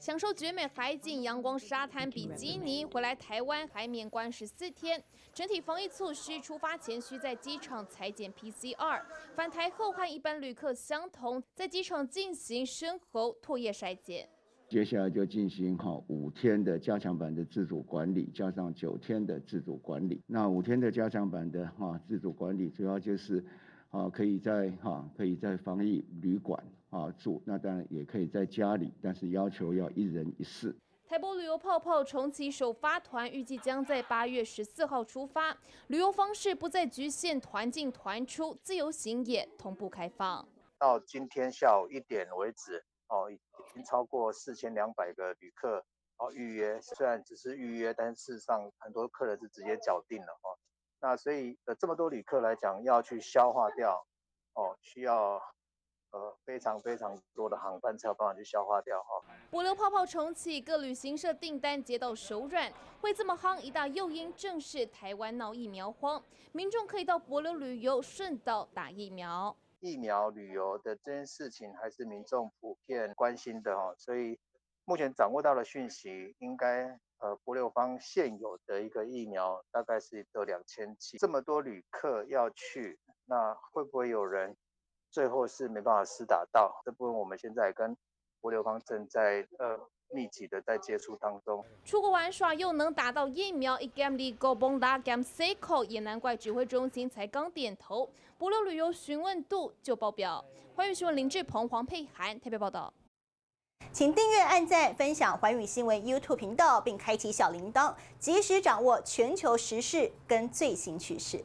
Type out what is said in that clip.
享受绝美海景、阳光沙滩比基尼，回来台湾还免关十四天。整体防疫措施，出发前需在机场裁剪 PCR，返台后和一般旅客相同，在机场进行深喉唾液筛检。接下来就进行好五天的加强版的自主管理，加上九天的自主管理。那五天的加强版的哈自主管理，主要就是啊可以在哈可以在防疫旅馆。啊住，那当然也可以在家里，但是要求要一人一室。台博旅游泡泡重启首发团，预计将在八月十四号出发。旅游方式不再局限团进团出，自由行也同步开放。到今天下午一点为止，哦，已经超过四千两百个旅客哦预约。虽然只是预约，但事实上很多客人是直接缴定了哦。那所以呃这么多旅客来讲，要去消化掉哦，需要。呃，非常非常多的航班才有办法去消化掉哈。博流泡泡重启，各旅行社订单接到手软，会这么夯一大诱因正是台湾闹疫苗荒，民众可以到博流旅游，顺道打疫苗。疫苗旅游的这件事情还是民众普遍关心的哈，所以目前掌握到的讯息，应该呃博流方现有的一个疫苗大概是得两千七，这么多旅客要去，那会不会有人？最后是没办法施打到这部分，我们现在跟博流方正在呃密集的在接触当中。出国玩耍又能打到疫苗，一 game 里 go b o n d a game cycle，也难怪指挥中心才刚点头，博流旅游询问度就爆表。欢迎询问林志鹏、黄佩涵特别报道，请订阅、按赞、分享环宇新闻 YouTube 频道，并开启小铃铛，及时掌握全球时事跟最新趋势。